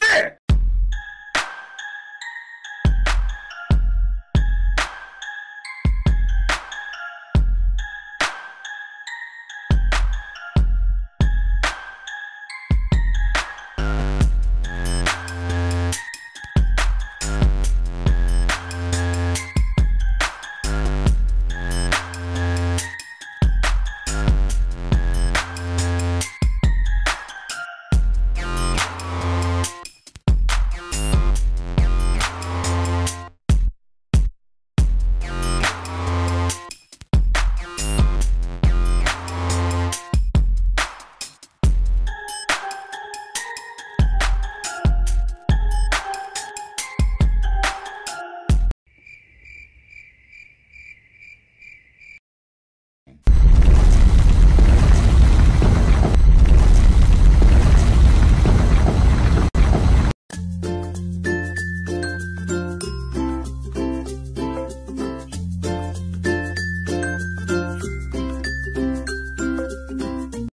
fair.